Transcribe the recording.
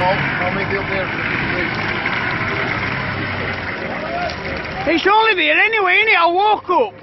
He's only there for the big It's only there anyway, innit? I woke up.